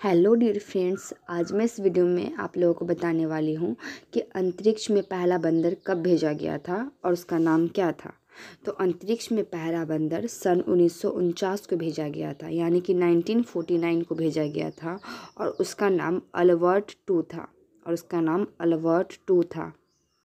Hello dear friends आज मैं इस वीडियो में आप लोगों को बताने वाली हूँ कि अंतरिक्ष में पहला बंदर कब भेजा गया था और उसका नाम क्या था। तो अंतरिक्ष में पहला बंदर सन उन्नीस सौ उनचास को भेजा गया था, यानी कि 1949 को भेजा गया था और उसका नाम अलवर्ट टू था और उसका नाम अलवर्ट टू था।